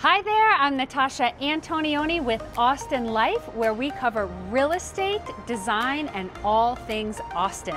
Hi there, I'm Natasha Antonioni with Austin Life, where we cover real estate, design, and all things Austin.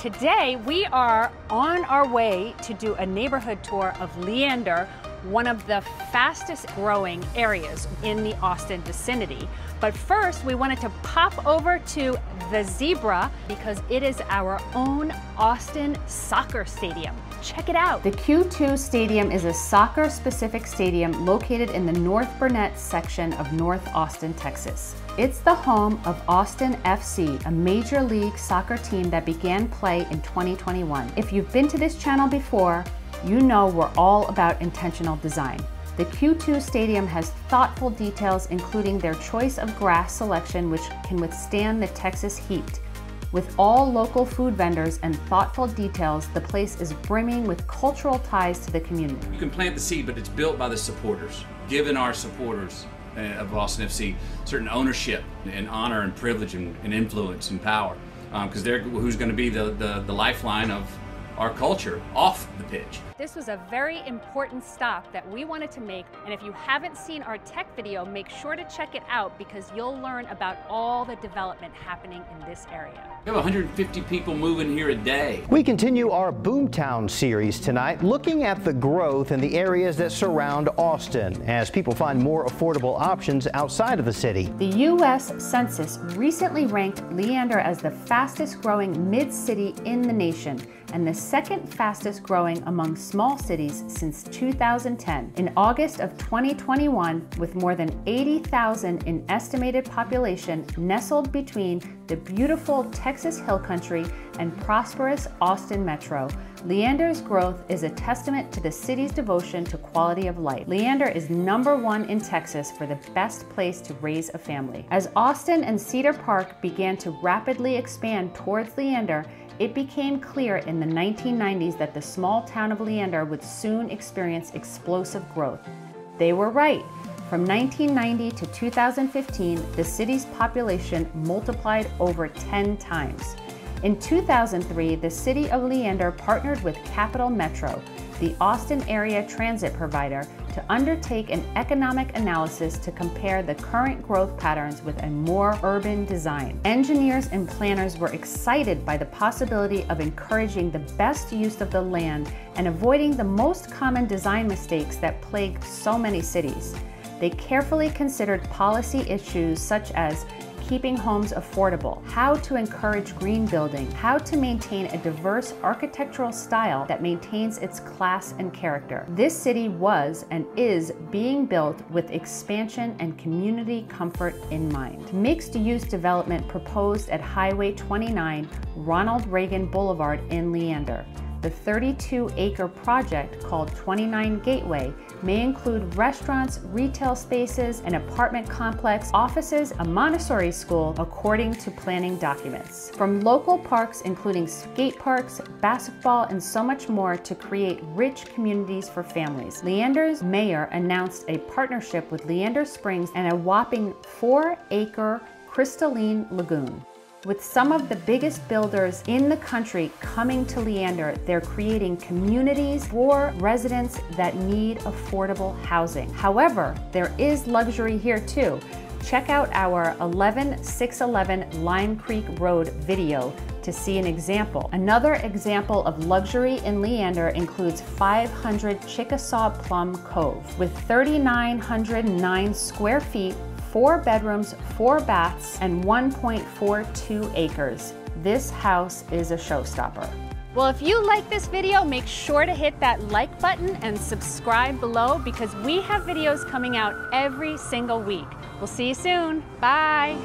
Today, we are on our way to do a neighborhood tour of Leander, one of the fastest growing areas in the Austin vicinity. But first, we wanted to pop over to the Zebra because it is our own Austin soccer stadium. Check it out. The Q2 Stadium is a soccer specific stadium located in the North Burnet section of North Austin, Texas. It's the home of Austin FC, a major league soccer team that began play in 2021. If you've been to this channel before, you know we're all about intentional design. The Q2 Stadium has thoughtful details including their choice of grass selection which can withstand the Texas heat. With all local food vendors and thoughtful details, the place is brimming with cultural ties to the community. You can plant the seed, but it's built by the supporters, giving our supporters uh, of Austin FC certain ownership and honor and privilege and, and influence and power. Because um, they're who's going to be the, the, the lifeline of our culture off the pitch. This was a very important stop that we wanted to make, and if you haven't seen our tech video, make sure to check it out because you'll learn about all the development happening in this area. We have 150 people moving here a day. We continue our Boomtown series tonight, looking at the growth in the areas that surround Austin as people find more affordable options outside of the city. The U.S. Census recently ranked Leander as the fastest growing mid-city in the nation and the second fastest growing among small cities since 2010. In August of 2021, with more than 80,000 in estimated population nestled between the beautiful Texas Hill Country and prosperous Austin Metro, Leander's growth is a testament to the city's devotion to quality of life. Leander is number one in Texas for the best place to raise a family. As Austin and Cedar Park began to rapidly expand towards Leander, it became clear in the 1990s that the small town of Leander would soon experience explosive growth. They were right. From 1990 to 2015, the city's population multiplied over 10 times. In 2003, the city of Leander partnered with Capital Metro, the Austin area transit provider, to undertake an economic analysis to compare the current growth patterns with a more urban design. Engineers and planners were excited by the possibility of encouraging the best use of the land and avoiding the most common design mistakes that plague so many cities. They carefully considered policy issues such as keeping homes affordable, how to encourage green building, how to maintain a diverse architectural style that maintains its class and character. This city was and is being built with expansion and community comfort in mind. Mixed use development proposed at Highway 29, Ronald Reagan Boulevard in Leander. The 32 acre project called 29 Gateway may include restaurants, retail spaces, an apartment complex, offices, a Montessori school, according to planning documents. From local parks, including skate parks, basketball, and so much more to create rich communities for families. Leander's mayor announced a partnership with Leander Springs and a whopping four acre crystalline lagoon. With some of the biggest builders in the country coming to Leander, they're creating communities for residents that need affordable housing. However, there is luxury here too. Check out our 11611 Lime Creek Road video to see an example. Another example of luxury in Leander includes 500 Chickasaw Plum Cove with 3,909 square feet four bedrooms, four baths, and 1.42 acres. This house is a showstopper. Well, if you like this video, make sure to hit that like button and subscribe below because we have videos coming out every single week. We'll see you soon. Bye.